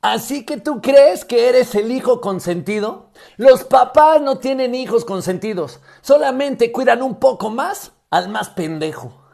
Así que tú crees que eres el hijo consentido? Los papás no tienen hijos consentidos, solamente cuidan un poco más al más pendejo.